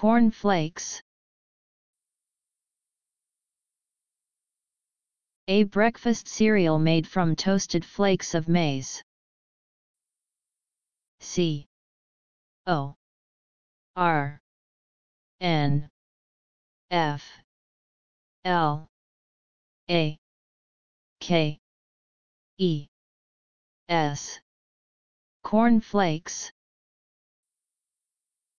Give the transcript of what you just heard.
Corn flakes. A breakfast cereal made from toasted flakes of maize. C. O. R. N. F. L. A. K. E. S. Corn flakes.